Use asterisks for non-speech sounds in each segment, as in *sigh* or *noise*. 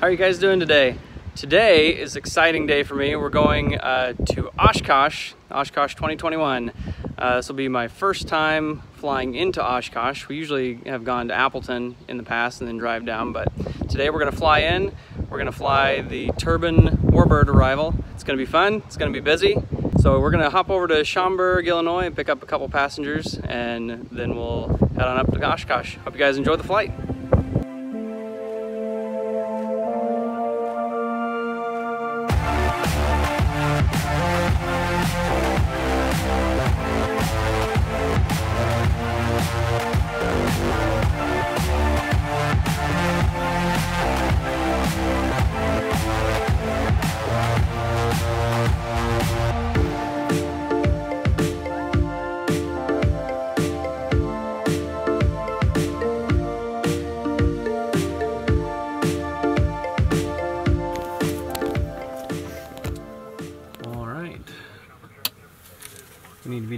How are you guys doing today? Today is exciting day for me. We're going uh, to Oshkosh, Oshkosh 2021. Uh, this will be my first time flying into Oshkosh. We usually have gone to Appleton in the past and then drive down, but today we're gonna fly in. We're gonna fly the Turbine Warbird arrival. It's gonna be fun, it's gonna be busy. So we're gonna hop over to Schaumburg, Illinois and pick up a couple passengers and then we'll head on up to Oshkosh. Hope you guys enjoy the flight.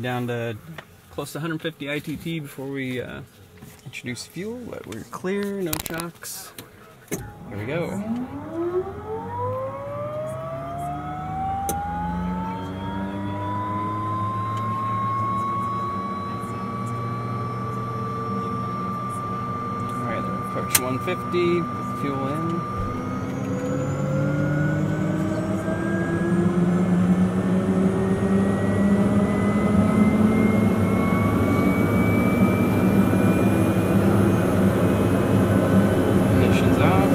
Down to close to 150 ITT before we uh, introduce fuel, but we're clear, no chocks. Here we go. All right, approach 150, put the fuel in. Ignition's off.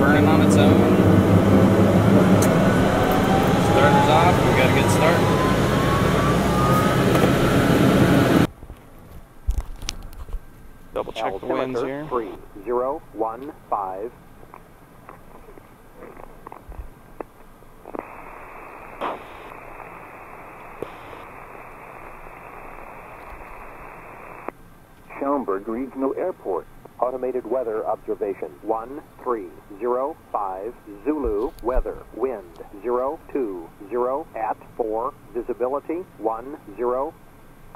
Burning on its own. Starter's off. We got a good start. Double check the winds here. Three zero one five. Schaumburg Regional Airport. Automated weather observation. One three zero five Zulu weather. Wind zero two zero at four. Visibility one zero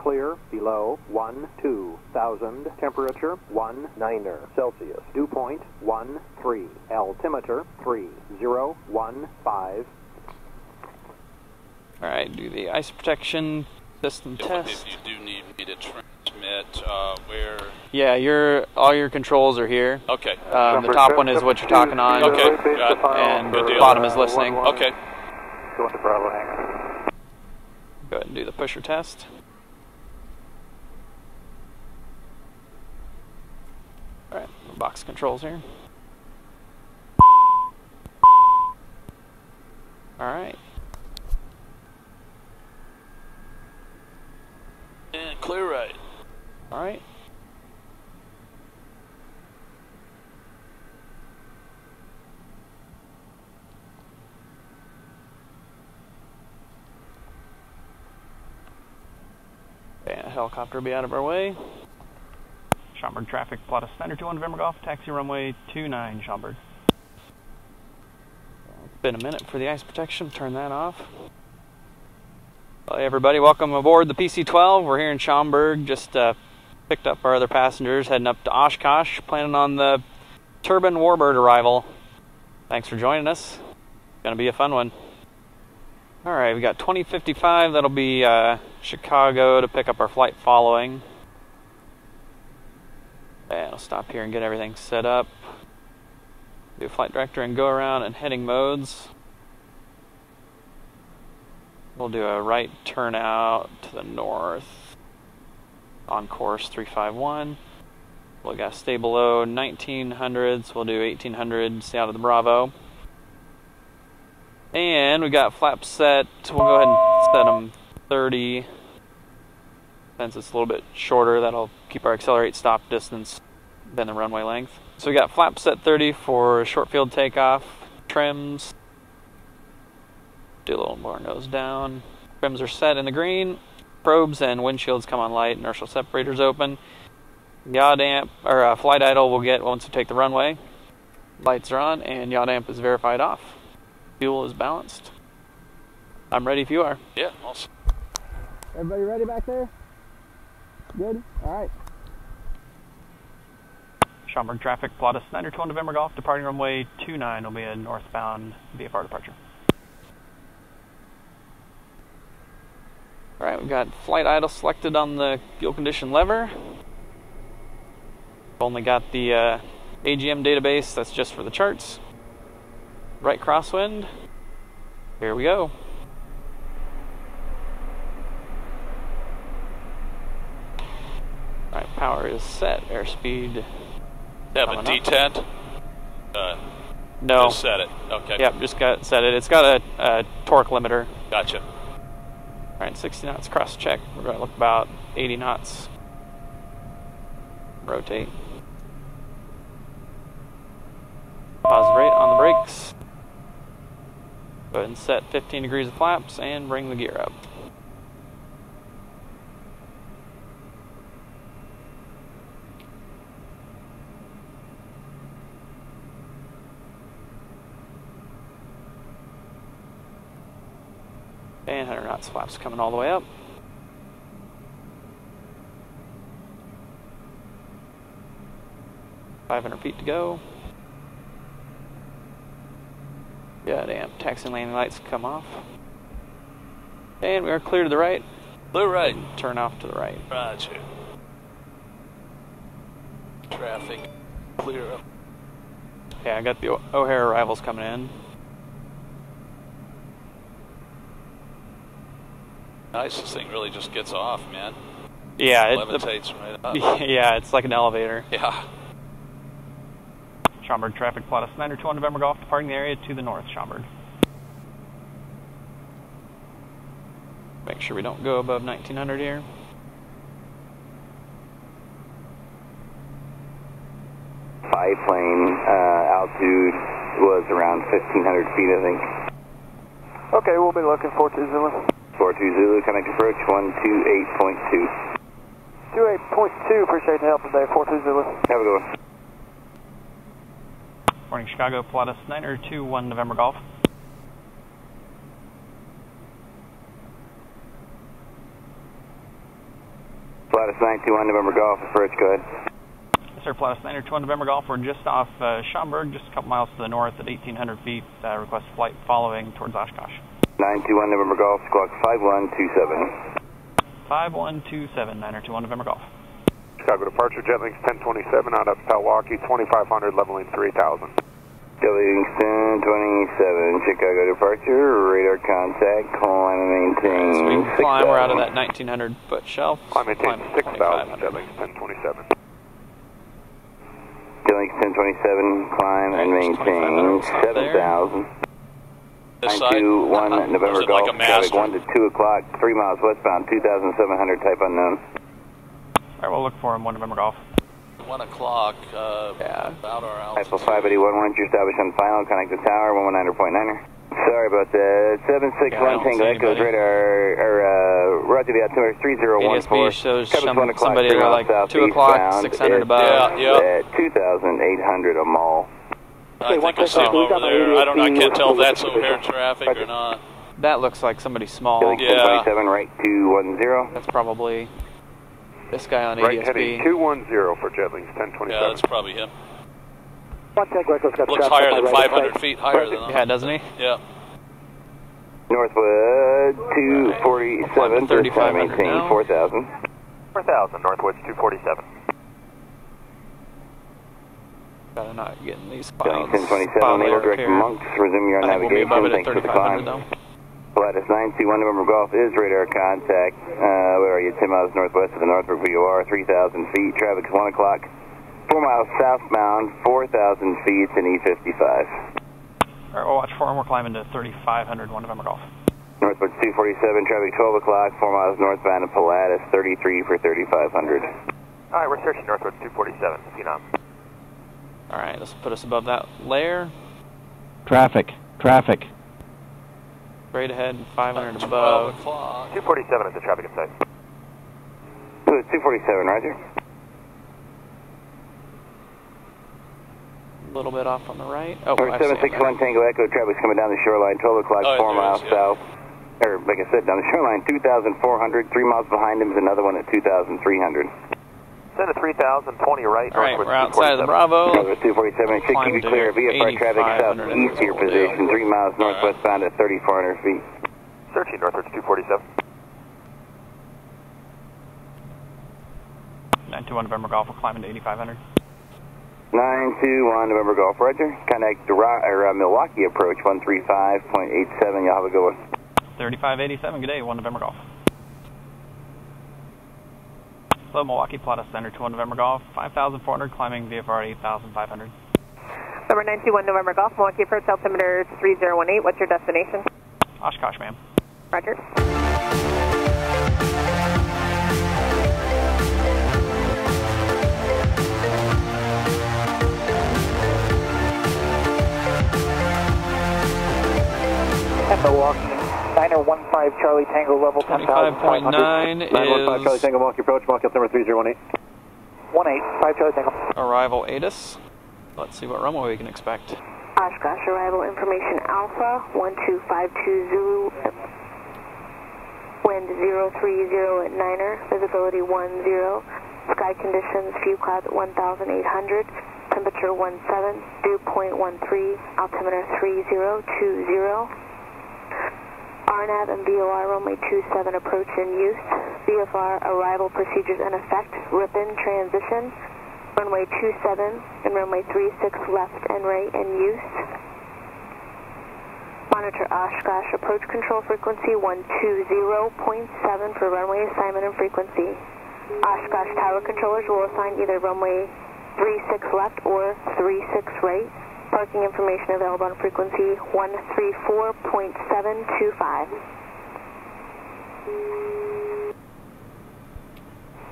Clear below 1 2000. Temperature 1 9er Celsius. Dew point 1 3. Altimeter 3015. All right, do the ice protection system If test. you do need me to transmit, uh, where? Yeah, your all your controls are here. Okay. Um, the top one is what you're talking on. Okay, got. And Good the deal. bottom is listening. Okay. Going to Bravo hangar. Go ahead and do the pusher test. All controls here. All right. And clear right. All right. And a helicopter will be out of our way. Schaumburg traffic, Pilatus Niner 21 November Golf, taxi runway 29 Schaumburg. Been a minute for the ice protection, turn that off. Hey everybody, welcome aboard the PC-12. We're here in Schaumburg, just uh, picked up our other passengers, heading up to Oshkosh, planning on the Turbine Warbird arrival. Thanks for joining us. Gonna be a fun one. All right, we got 2055. That'll be uh, Chicago to pick up our flight following. And I'll stop here and get everything set up. Do flight director and go around and heading modes. We'll do a right turn out to the north on course 351. We'll got stay below 1900s. We'll do 1800, stay out of the Bravo. And we got flaps set. We'll go ahead and set them 30. Since it's a little bit shorter, that'll keep our accelerate stop distance than the runway length. So we got flaps set 30 for short field takeoff. Trims. Do a little more nose down. Trims are set in the green. Probes and windshields come on light. Inertial separators open. Yaw damp or uh, flight idle we'll get once we take the runway. Lights are on and yaw damp is verified off. Fuel is balanced. I'm ready if you are. Yeah, awesome. Everybody ready back there? Good? All right. Schaumburg traffic, Pilatus Niner 2 November Golf, departing runway 29 will be a northbound VFR departure. Alright, we've got flight idle selected on the fuel condition lever. Only got the uh, AGM database, that's just for the charts. Right crosswind. Here we go. Alright, power is set, airspeed. Have a Coming up. detent. Uh, No. Just set it. Okay. Yep, just got set it. It's got a, a torque limiter. Gotcha. Alright, 60 knots cross check. We're going to look about 80 knots. Rotate. Pause rate on the brakes. Go ahead and set 15 degrees of flaps and bring the gear up. And 100 knots flaps coming all the way up. Five hundred feet to go. Yeah, damn. Taxi and landing lights come off. And we are clear to the right. Blue right. Turn off to the right. Roger. Traffic. Clear up. Yeah, I got the O'Hare arrivals coming in. Nice. This thing really just gets off, man. Yeah, it, the, Levitates right up. *laughs* yeah, it's like an elevator. Yeah. Schaumburg traffic, Pilatus 921 November Golf, departing the area to the north, Schaumburg. Make sure we don't go above 1900 here. Five plane uh, altitude was around 1,500 feet, I think. Okay, we'll be looking for two Zulu. 42 Zulu, connect approach 128.2. 28.2, appreciate the help today, 42 Zulu. Have a good one. Morning, Chicago, Pilatus 921 November Golf. Pilatus 921 November Golf, approach, go ahead. Yes, sir, Pilatus 921 November Golf. We're just off uh, Schaumburg, just a couple miles to the north at 1800 feet. Uh, request flight following towards Oshkosh. 921 November Golf, squawk 5127. 5127 921 November Golf. Chicago departure, Jetlinks 1027 out of Milwaukee, 2500, leveling 3000. Livingston 27, Chicago departure, radar contact, climb and maintain. So we can climb, we're out of that 1900 foot shelf. I maintain Climb 6000, 2500. Jetlinks 1027. Livingston 27, climb and maintain 2500, stop there. 7,000. This side. 921 Uh-huh. November Was Golf, like traffic 1 to 2 o'clock, 3 miles westbound, 2,700, type unknown. All right, we'll look for him, 1 November Golf. One o'clock. Uh, Yeah. About our Typo altitude. 581, once you're established on final, connect the tower, 119.9er. Sorry about that. Yeah, I 761 don't Tango see Echoes, anybody. radar, or, uh, roger the altimeter 3014. ADSB shows Traffic some- 1 somebody three at miles like 2 o'clock, 600 It's above. Yeah, yeah. At 2,800 a mall. I think I see him over there. I don't. I can't tell if that's O'Hare traffic or not. That looks like somebody small. Yeah. right 210. That's probably this guy on Right heading 210 for Jetlinks 1027. Yeah, that's probably him. One Tango Echo's got Looks higher than 500 feet higher than Yeah, doesn't he? Yeah. Northwood 247, this 3,500 time maintain now. 4,000. 4000, Northwoods 247. Gotta not get in these spots. Livingston 27, Spot naval layer up director here. Monks, resume your I think we'll navigation. above it at Thanks for the 3,500 climb. though. Pilatus 921 November Golf is radar contact. Uh, where are you? 10 miles northwest of the Northbrook VOR, 3,000 feet. Traffic's 1 o'clock. 4 miles southbound, 4,000 feet. It's an E55. All right, we'll watch for him. We're climbing to 3,500, 1 November Golf. Northwoods 247, traffic 12 o'clock, 4 miles northbound of Pilatus, 33 for 3,500. All right, we're searching Northwoods 247, Phenom. All right, let's put us above that layer. Traffic, traffic. Right ahead, 500 12 above. 247 is the traffic in sight. Northwoods 247, roger. A little bit off on the right. Oh, North I see him 761 Tango Echo, traffic's coming down the shoreline, 12 o'clock, Oh, 4 miles it is, yeah. south. Or, like I said, down the shoreline, 2,400. 3 miles behind him is another one at 2,300. Into 3020 right. All right, we're outside of the Bravo. Northwest 247, should keep you clear. VFR traffic southeast of your position, 3 miles northwest bound at 3,400 feet. 13 Northwest 247. 921 November Golf, we're climbing to 8500. 921 November Golf, Roger. Contact the or, uh, Milwaukee approach, 135.87. Y'all have a good one. 3587, good day, 1 November Golf. Hello, Milwaukee, Plata Center, 2 November Golf, 5400, climbing VFR 8500. Number 921 November Golf, Milwaukee Approach, altimeter 3018. What's your destination? Oshkosh, ma'am. Roger. 915 Charlie Tango level 25.9 915 Charlie Tango Milwaukee approach, Milwaukee altimeter 3018. 18, 5 Charlie Tango. arrival ATIS. Let's see what runway we can expect. Oshkosh arrival information Alpha 1252 Zulu. Wind 030 at Niner. Visibility 10. Sky conditions few clouds at 1800. Temperature 17. Dew point 13. Altimeter 3020. RNAV and VOR runway 27 approach in use. VFR arrival procedures in effect. Ripon transition. Runway 27 and runway 36 left and right in use. Monitor Oshkosh approach control frequency 120.7 for runway assignment and frequency. Oshkosh tower controllers will assign either runway 36 left or 36 right. Parking information available on frequency 134.725.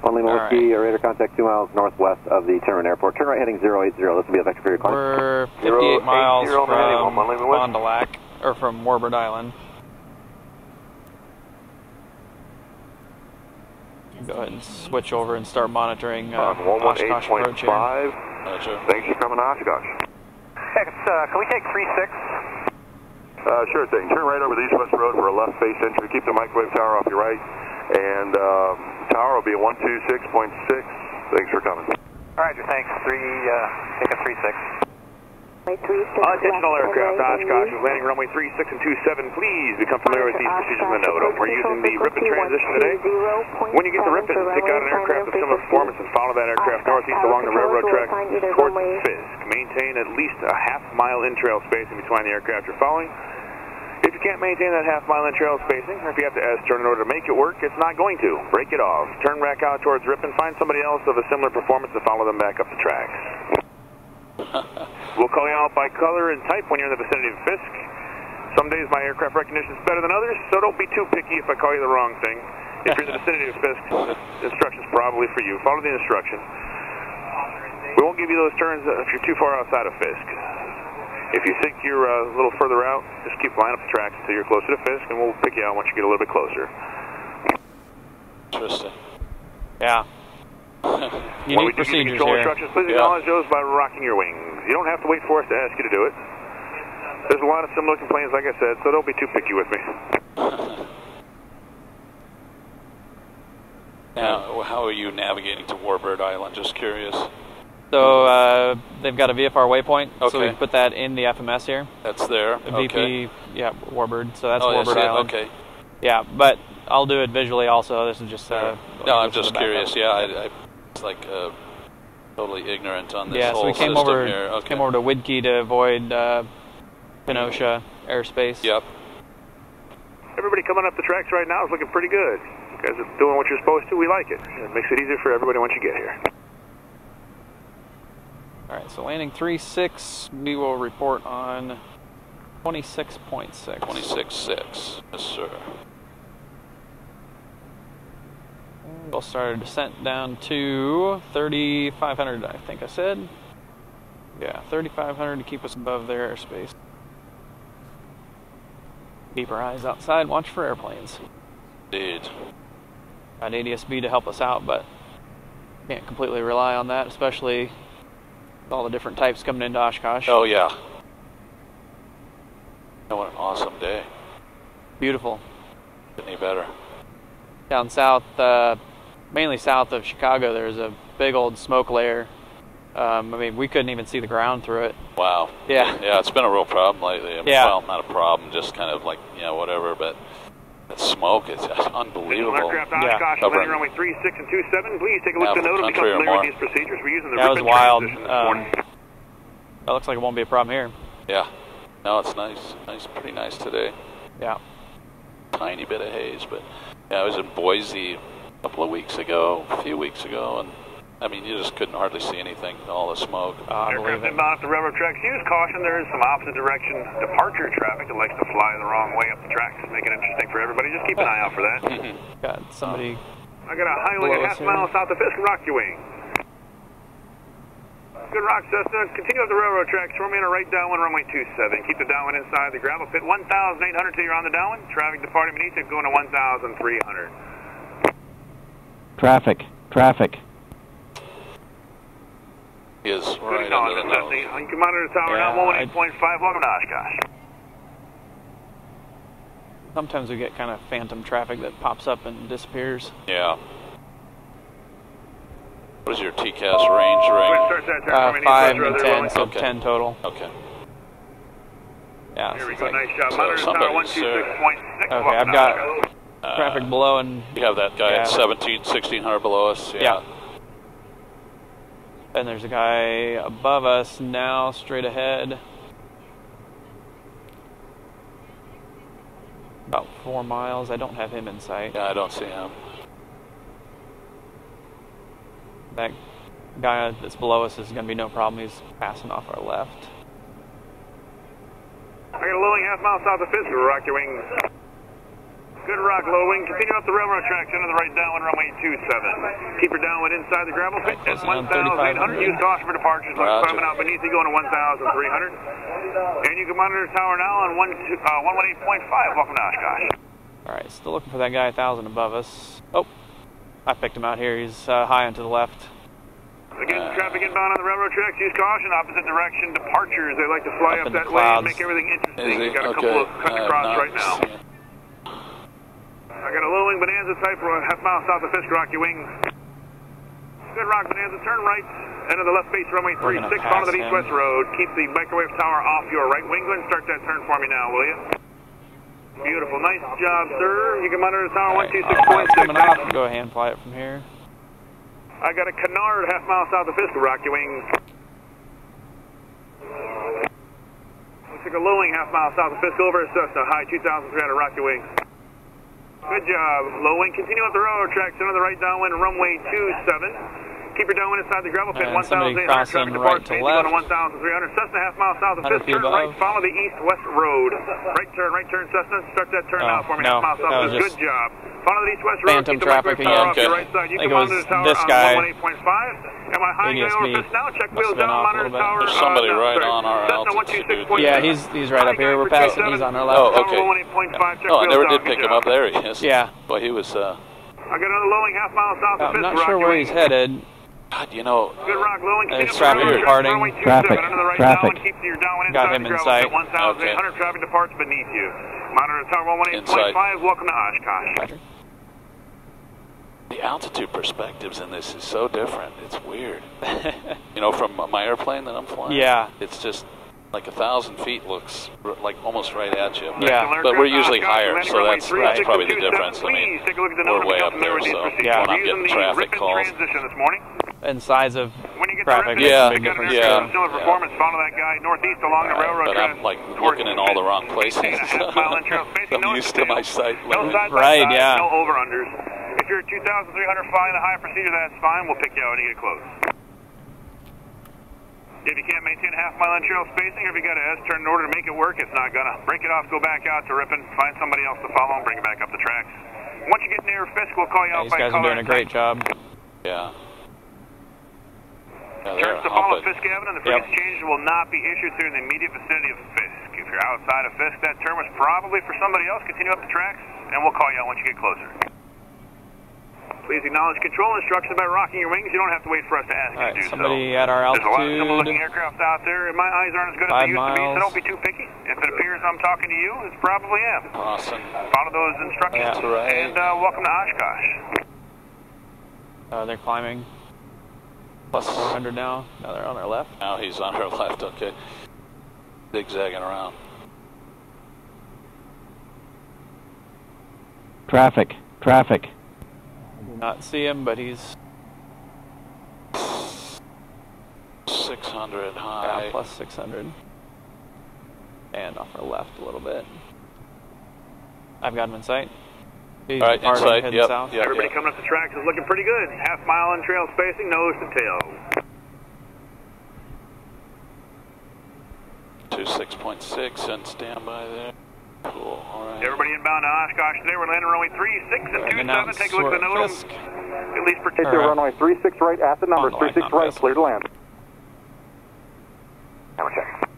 Only Milwaukee, right. radar contact 2 miles northwest of the Tiverton Airport. Turn right heading 080. This will be a vector for your climb. We're 58 miles from Fond du Lac, or from Warbird Island. Go ahead and switch over and start monitoring uh, Oshkosh approach here. Gotcha. Thanks for coming to Oshkosh. Uh, can we take 36? Uh, sure thing. Turn right over the east-west road for a left face entry. Keep the microwave tower off your right. And uh, tower will be at 126.6. Thanks for coming. All right, thanks. Three, uh, take a 36. Unintentional uh, aircraft, Oshkosh is landing runway 36 and 27. Please become familiar with these procedures in the node. We're using the Ripon transition today. When you get the Ripon, pick out an aircraft of similar performance and follow that aircraft northeast along the railroad track towards Fisk. Maintain at least a half mile in-trail spacing between the aircraft you're following. If you can't maintain that half mile in-trail spacing, or if you have to S-turn in order to make it work, it's not going to. Break it off. Turn back out towards Ripon. Find somebody else of a similar performance to follow them back up the tracks. We'll call you out by color and type when you're in the vicinity of Fisk. Some days my aircraft recognition is better than others, so don't be too picky if I call you the wrong thing. If you're in the vicinity of Fisk, *laughs* the instruction's probably for you. Follow the instruction. We won't give you those turns if you're too far outside of Fisk. If you think you're uh, a little further out, just keep lining up the tracks until you're closer to Fisk, and we'll pick you out once you get a little bit closer. Interesting. Yeah. When we Unique give procedures control here. instructions, please Yeah. acknowledge those by rocking your wings. You don't have to wait for us to ask you to do it. There's a lot of similar complaints, like I said, so don't be too picky with me. Now, how are you navigating to Warbird Island? Just curious. So uh, they've got a VFR waypoint, so we can put that in the FMS here. That's there. The Okay. VP, yeah, Warbird. So that's oh, Warbird yes, yeah, Island. Okay. Yeah, but I'll do it visually also. This is just. Uh, No, I'm just the backup. curious. Yeah, I, I it's like uh, totally ignorant on this Yeah, whole so we came system over here. Okay. came over to WIDKI to avoid uh, Kenosha airspace. Yep. Everybody coming up the tracks right now is looking pretty good. You guys are doing what you're supposed to. We like it. It makes it easier for everybody once you get here. All right, so landing three six. We will report on twenty six point six. Twenty-six six. Yes, sir. We'll start our descent down to 3,500, I think I said. Yeah, 3,500 to keep us above their airspace. Keep our eyes outside, watch for airplanes. Indeed. Got ADSB to help us out, but can't completely rely on that, especially with all the different types coming into Oshkosh. Oh yeah. Oh, what an awesome day. Beautiful. Any better? Down south, uh, mainly south of Chicago, there's a big old smoke layer. Um, I mean, we couldn't even see the ground through it. Wow. Yeah. Yeah, it's been a real problem lately. I mean, Yeah. Well, not a problem, just kind of like, you know, whatever, but the smoke is just unbelievable. Aircraft Yeah. Oshkosh, Over landing in runway 36 and 27. Please take a look half at the the note and become country or familiar with more. these procedures. We're using the That was Ripon wild. transition this Um, morning. that looks like it won't be a problem here. Yeah. No, it's nice. Nice, pretty nice today. Yeah. Tiny bit of haze, but yeah, I was in Boise a couple of weeks ago, a few weeks ago, and I mean, you just couldn't hardly see anything, all the smoke. Uh, I Aircraft believe it. inbound the railroad tracks. Use caution. There is some opposite direction departure traffic that likes to fly the wrong way up the tracks. Make it interesting for everybody. Just keep an eye out for that. *laughs* Got somebody. I got a high wing a half here. mile south of Fisk, rock your wing. Good rock, Cessna. Continue up the railroad tracks. Remain a right downwind, runway 27. Keep the downwind inside the gravel pit. 1,800 till you're on the downwind. Traffic departing beneath it going to 1,300. Traffic. Traffic. He is Good right under the acknowledgement, nose. Cessna. You can tower Yeah, now, I- 118.5. Welcome to Oshkosh. Sometimes we get kind of phantom traffic that pops up and disappears. Yeah. What is your TCAS range Go ahead and ring? start that turn Uh, five and ten, so Okay. ten total. Okay. Yeah. Here we go. like- Nice job. so Monitor tower 126.6. Okay, I've to got Oshkosh. Uh, traffic below and You have that guy Yeah. at 17, 1600 below us? Yeah. and there's a guy above us now, straight ahead. About four miles. I don't have him in sight. Yeah, I don't see him. That guy that's below us is going to be no problem. He's passing off our left. I got a low half mile south of Fisk. Rock your wing. Good rock, low wing. Continue up the railroad tracks into the right downwind, runway 27. Keep your downwind inside the gravel pit at Closing on 1,800. Use caution for departures. Like Roger. climbing out beneath you going to 1,300. And you can monitor the tower now on one, uh, 118.5. Welcome to Oshkosh. All right, still looking for that guy a thousand above us. Oh, I picked him out here. He's uh, high and to the left. Again, traffic inbound on the railroad tracks. Use caution. Opposite direction departures. They like to fly Up up, that way and make everything Is interesting. he? Got a okay. couple of cutting I have across right now. I got a low wing Bonanza type for a half mile south of Fisk Rock. Your wing. Good rock Bonanza. Turn right. Enter the left base runway We're gonna 36. Follow the east west road. Keep the microwave tower off your right wing. Go ahead and start that turn for me now, will you? Beautiful. Nice job, sir. You can monitor the tower right, uh, 126.6. coming off. Go ahead and fly it from here. I got a canard half mile south of Fisk Rock. Your wing. Looks like a low wing half mile south of Fisk over Cessna. High 2,300 Rocky Wing. Good job. Low wing. Continue up the railroad tracks. The right downwind, runway 27. Keep your downwind inside the gravel pit. 1,800 crossing traffic right to Main going to left. 1,300. Cessna half mile south of 100 Fisk. feet Turn above. right. Follow the east-west road. Right turn, right turn, Cessna. Start that turn Oh, now for me. no, half mile south that of was Fisk. just Good job. Follow the east-west road. phantom Keep the traffic again. off your right side. You I think can it was monitor the tower this on guy. 118.5. Am I high Maybe going over me. Fisk now? Check Must wheels down. off a Monitor little the bit. tower. There's somebody uh, right sorry. on our altitude. Yeah, he's he's right up here. We're passing. He's on our left. Oh, okay. Tower 118.5. Check Oh, I never did pick him up. There he is. Yeah. Boy, he was, uh, I got another low wing half mile south of I'm not sure where he's headed. God, you know, Good rock, low wing. Uh, it's up the traffic railroad departing. runway 27, Traffic, Under the right traffic. downwind, keep your downwind Got inside him the in gravel sight. pit. 1,800 traffic departs beneath you. Monitor tower 118.5. Welcome to Oshkosh. the altitude perspectives in this is so different. It's weird. *laughs* You know, from my airplane that I'm flying. Yeah. It's just like a thousand feet looks r- like almost right at you. Yeah. But we're usually Oshkosh, higher, so that's, 36 that's probably the difference. I mean, take a look at the we're way up there, familiar with these so procedures. Yeah. when I'm getting the traffic calls. transition this morning. And size of When you get traffic the makes Yeah, a big got an yeah. of. Follow that guy northeast along the railroad but track. I'm like towards looking in all the wrong places. *laughs* Eight and a half mile interior spacing. *laughs* I'm No used to my detail. sight No limit. side Right, side, yeah. No over unders. If you're 2,300 flying the high procedure, that's fine. We'll pick you out when you get close. If you can't maintain a half mile interior spacing, or if you got a S turn in order to make it work, it's not gonna. Break it off, go back out to Ripon, find somebody else to follow, and bring it back up the tracks. Once you get near Fisk, we'll call you Yeah, out these guys are doing a great job. Yeah. Yeah, Turns they're to follow. Fisk Avenue, and the Yep. frequency changes will not be issued through the immediate vicinity of Fisk. If you're outside of Fisk, that term was probably for somebody else. Continue up the tracks, and we'll call you out once you get closer. Please acknowledge control instructions by rocking your wings. You don't have to wait for us to ask All you right, to do somebody so. at our altitude. There's a lot of similar-looking aircraft out there, and my eyes aren't as good as they used to be, so don't be too picky. If it appears I'm talking to you, it probably am. Awesome. Follow those instructions, That's right. and uh, welcome to Oshkosh. Uh, they're climbing. Plus 400 now. Now they're on our left. Now he's on our left, okay. Zigzagging around. Traffic, traffic. Not see him, but he's 600 yeah, high. plus 600. And off our left a little bit. I've got him in sight. He's All right, departing, inside, yep, south. yep, Everybody yep. coming up the tracks is looking pretty good. Half mile in trail spacing, nose to tail. Two 6.6 and standby there. Cool, alright. Everybody inbound to Oshkosh today. We're landing runway 3, 6, and And 2, 7. Take a look at the Sort At least for Hit All your right. runway 36 right at the numbers, Three six line, 36 not right, clear to land. Hammer check.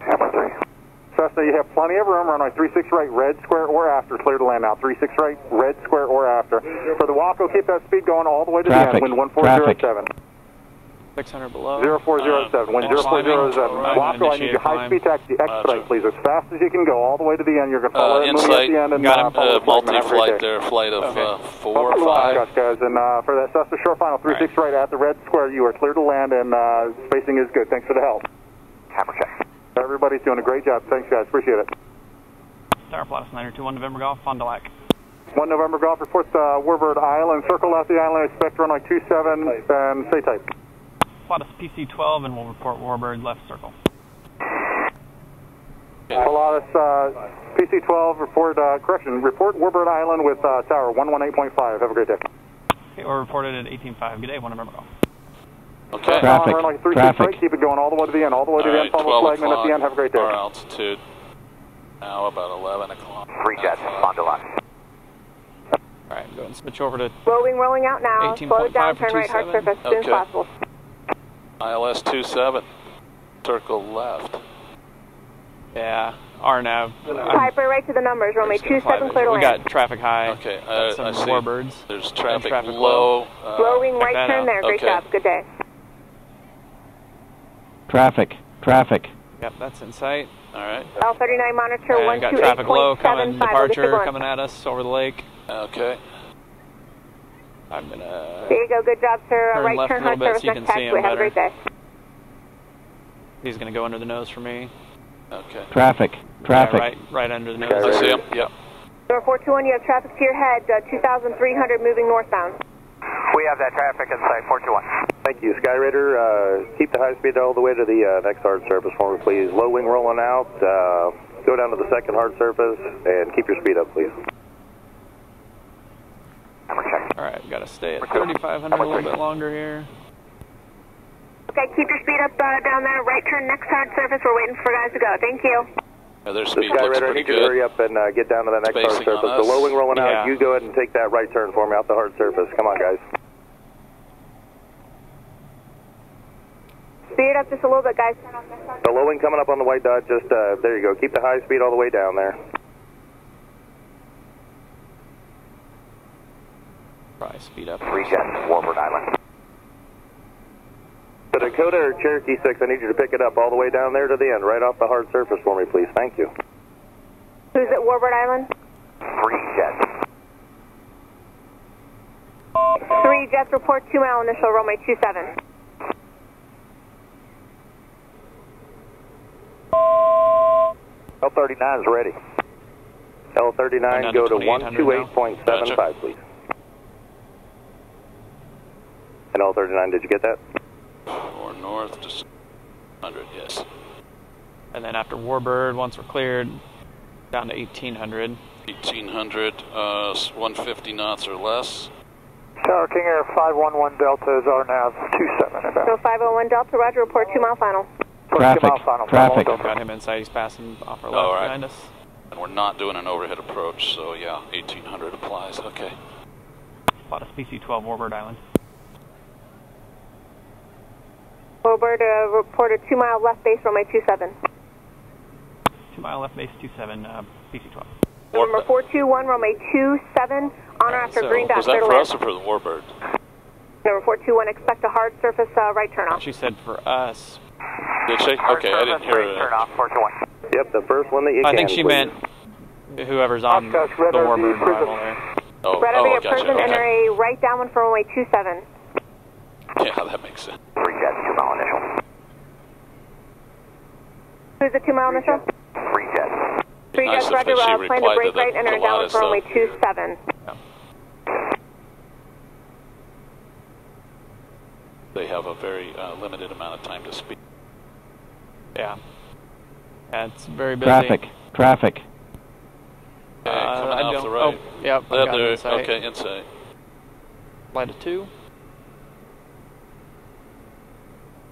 Hammer 3. Cessna, you have plenty of room, runway 36 right, red, square, or after, clear to land now. 36 right, red, square, or after. For the Waco, keep that speed going all the way to Traffic, the end, wind 1407. 600 below. 0407, wind Uh, 0407. climbing. Waco, I need you Initiate high speed taxi, expedite Roger. please, as fast as you can go, all the way to the end. You're going to follow Uh, that movie at the end and got uh, him. follow Uh, the flight, man. A multi-flight there, flight of Okay. uh, four or five. Oshkosh, guys, and uh, for that Cessna Shore Final 36 right at the red square, you are clear to land and uh, spacing is good. Thanks for the help. Hammer check. Everybody's doing a great job. Thanks, guys. Appreciate it. Star Plus 921 November Golf, Fond du Lac. 1 November Golf reports uh, Warbird Island. Circle out the island, expect runway 27 and stay tight. Pilatus PC12 and we'll report Warbird left circle. Pilatus, uh, PC12, report, uh, correction, report Warbird Island with uh, tower 118.5. Have a great day. Okay, we're reported at 18.5. Good day, 1 November Golf. Okay. Traffic, On runway 36 traffic. right, keep it going all the way to the end, all the way to the Alright, end. Follow the flagman at the end. Have a great day. Our altitude. Now about 11 o'clock. Three jets, Fond. Alright, go and switch over to Rolling, rolling out now. Slow down, turn right, hard surface as soon as Okay. possible. ILS 27. Circle left. Yeah, RNAV. Piper right to the numbers. Runway 27 clear to We got traffic high. Okay, uh, some I see. Warbirds. There's traffic, traffic low. Uh, Slow wing right turn out. there. Great Okay. job. Good day. Traffic, traffic. Yep, that's in sight. All right. L39 monitor And got traffic low coming, 128.75. We'll get departure coming at us over the lake. Okay. I'm gonna. There you go. Good job, sir. Turn right left turn a little bit so you can see taxiway. him Have a great day. He's gonna go under the nose for me. Okay. Traffic, traffic. Yeah, right, right under the nose. I see him. Yep. Number 421, you have traffic to your head, uh, 2,300 moving northbound. We have that traffic in sight, 421. Thank you, Skyraider. Uh, keep the high speed all the way to the uh, next hard surface for me, please. Low wing rolling out. Uh, go down to the second hard surface and keep your speed up, please. Hammer check. All right, gotta stay at 3,500 a little bit longer here. Okay, keep your speed up uh, down there. Right turn next hard surface. We're waiting for guys to go. Thank you. Yeah, their The speed looks Skyraider, I pretty need you to hurry up and uh, get down to the next hard Spacing on surface. The low wing rolling Yeah. out. You go ahead and take that right turn for me out the hard surface. Come on, guys. Speed up just a little bit, guys. The low wing coming up on the white dot. Just uh, there you go. Keep the high speed all the way down there. Probably speed up. Three jets, Warbird Island. The Dakota or Cherokee 6, I need you to pick it up all the way down there to the end, right off the hard surface for me, please. Thank you. Who's at Warbird Island? Three jets. Three jets report two mile initial runway 27. L39 is ready. L39, go to to 2800 128.75, Gotcha. please. And L39, did you get that? Or north, just 100, yes. And then after Warbird, once we're cleared, down to 1,800. 1800, uh, 150 knots or less. Tower King Air 511 Delta is our nav 27 about. So 501 Delta, Roger, report two mile final. Traffic, traffic. Got him inside. He's passing off our left All right. behind us. And we're not doing an overhead approach, so yeah, 1800 applies. Okay. Plot us PC12 Warbird Island. Warbird, report a two mile left base runway 27. Two mile left base 27 uh, PC12. Number 421, runway 27, on or after So, green dot, Was clear that for land. us or for the Warbird? Number 421, expect a hard surface uh, right turn off. She said for us. Did she? Okay, I didn't hear Turn it. off, 421. Yep, the first one that you I can. think she please. meant whoever's on the Oshkosh, Red RV Warbird Prism. arrival there. Oh, Red oh, over your gotcha. person, enter Okay. a right downwind for runway 27. Yeah, that makes sense. Three jets, two mile initial. Who's the two mile initial? Three jets. Three nice jets, if roger, she uh, plan to replied to break the right, enter downwind Pilatus, for runway though. 27. They have a very uh, limited amount of time to speak. Yeah. Yeah, it's very busy. Traffic. Traffic. Okay, Uh, coming I off the right. Oh, yep. Yeah, got it there- in sight. okay, insight. Flight of two.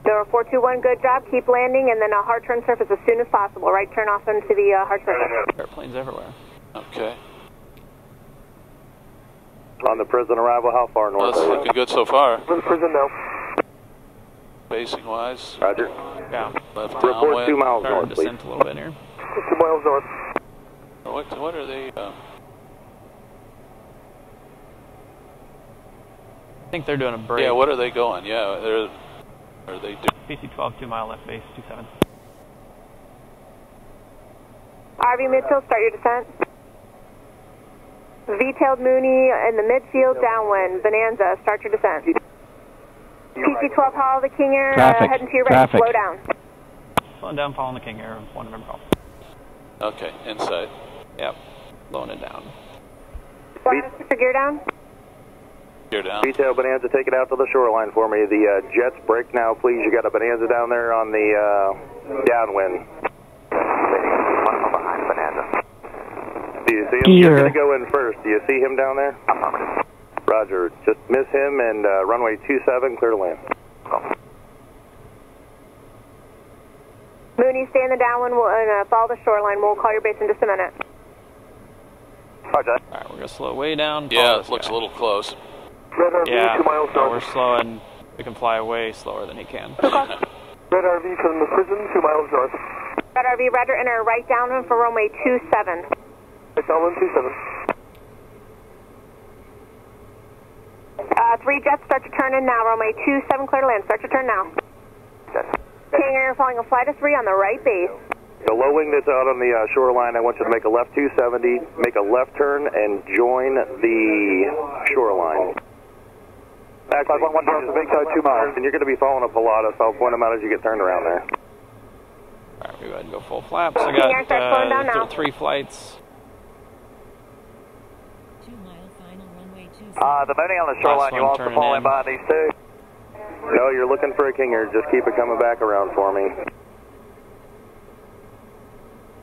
Door 421, good job. Keep landing and then a hard turn surface as soon as possible. Right turn off into the uh, hard surface. Airplanes everywhere. Okay. On the prison arrival, how far north? this is looking good so far. For the prison now. Facing wise, Roger. Yeah. left Report downwind. two miles Starting north, to please. descent a little bit here. Two miles north. What, what are they? Uh, I think they're doing a break. yeah, what are they going? Yeah, they're. Are they do? PC 12, 2 mile left base, 27. RV midfield, start your descent. V-tailed Mooney in the midfield, downwind. Bonanza, start your descent. PC-12, Hollow the King Air, uh, Traffic, heading to your right, traffic. slow down. Slowing down, following the King Air, one November call. Okay, inside. Yep. Slowing it down. Put gear down. Gear down. Detail Bonanza, take it out to the shoreline for me. The uh, jets break now, please. You got a Bonanza down there on the uh, downwind. One from behind Bonanza. Do you see him? Gear. He's going to go in first. Do you see him down there? Affirmative. Roger. Just miss him and uh, runway 27, clear to land. Mooney, stay in the downwind we'll, and uh, follow the shoreline. We'll call your base in just a minute. Roger. Alright, we're going to slow way down. Yeah, it this looks guy. a little close. Red RV, Yeah, two miles no, we're north. slowing. We can fly way slower than he can. Red RV from the prison, two miles north. Red RV, roger, enter right downwind for runway 27. It's Allen 27. Uh, three jets, start to turn in now. Runway 27, clear to land. Start to turn now. King Air following a flight of three on the right base. The low wing that's out on the uh, shoreline, I want you to make a left 270, make a left turn, and join the shoreline. Actually, 511 Delta, big side, two miles. And you're going to be following up a Pilatus. I'll point them out as you get turned around there. Alright, we go ahead and go full flaps. I King Air, got start slowing down uh, now. th- three flights. Two mile final runway two. Uh, the Mooney on the shoreline, you one also turning fall in in. behind these two? No, you're looking for a King Air. Just keep it coming back around for me.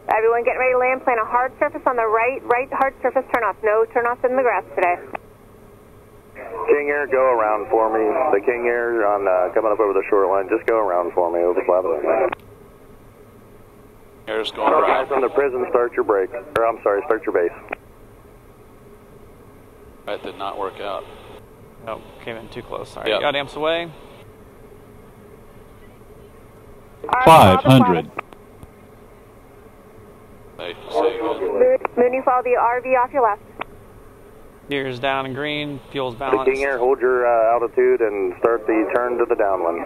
Everyone getting ready to land. Plan a hard surface on the right. Right hard surface turn off. No turn offs in the grass today. King Air, go around for me. The King Air on uh, coming up over the shoreline. Just go around for me over Flathead. Air's going Guys around. from the prison, start your break. Or I'm sorry, start your base. That did not work out. Nope, came in too close. Alright, Yeah. got amps away. RV, Five follow the hundred. They say good. Moon- Mooney, follow the RV off your left. Gears down and green, fuel's The balanced. King Air, hold your uh, altitude and start the turn to the downwind.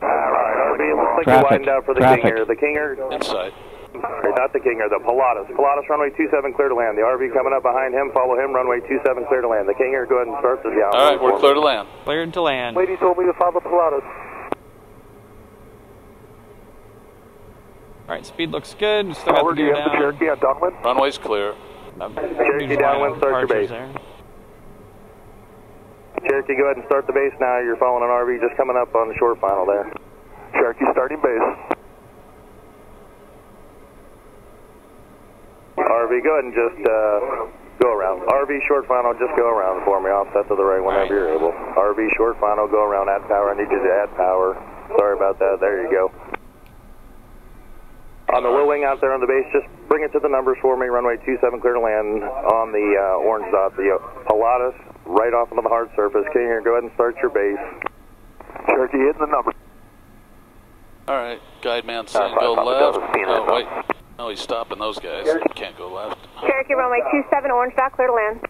Alright, RV, looks like you Traffic, widened out for the traffic. King Air. The King Air, Inside. sorry, not the King Air, the Pilatus. Pilatus runway 27 clear to land. The RV coming up behind him, follow him, runway 27 clear to land. The King Air, go ahead and start the downwind. All right, we're clear to land. Cleared to land. Lady told me to follow Pilatus. Alright, speed looks good. We still got the Howard, do you gear have the down. Cherokee on downwind? Runway's clear. Um, Cherokee downwind, start your base. there. Cherokee, go ahead and start the base now. You're following an RV just coming up on the short final there. Cherokee starting base. RV, go ahead and just uh, go around. RV short final, just go around for me. Offset to the right whenever Right. you're able. RV short final, go around, add power. I need you to add power. Sorry about that. There you go. On the low wing out there on the base, just bring it to the numbers for me. Runway 27 clear to land on the uh, orange dot. The uh, Pilatus right off into the hard surface. King Air, go ahead and start your base. Cherokee hitting the number. All right, guide man saying five, go five, left. Delta, seeing Oh that. wait, no, he's stopping those guys. Can't go left. Cherokee runway 27, orange dot, clear to land.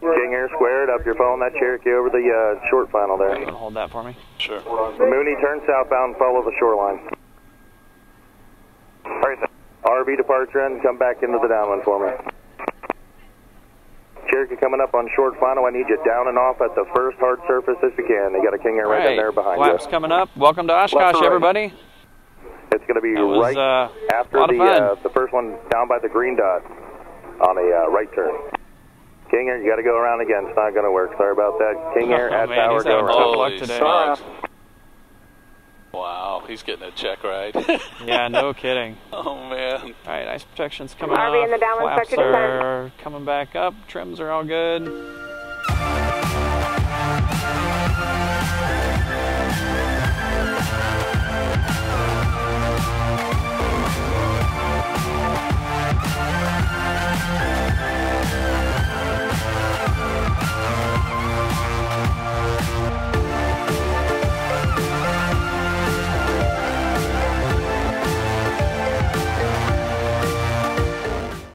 King Air squared up. You're following that Cherokee over the uh, short final there. hold that for me? Sure. Mooney, turn southbound, follow the shoreline. RV departure and come back into the downwind for me. Cherokee coming up on short final. I need you down and off at the first hard surface if you can. They got a King Air right, All down there behind you. Flaps you. coming up. Welcome to Left Oshkosh, right. everybody. It's going to be was, right uh, after a lot of the uh, the first one down by the green dot on a uh, right turn. King Air, you got to go around again. It's not going to work. Sorry about that. King Air Oh, at man, power, he's go having around. tough luck today. smokes. Wow, he's getting a check ride. *laughs* Yeah, no *laughs* kidding. oh man. All right, ice protection's coming RV off. in the downwind Flaps sector descent. are coming back up. Trims are all good.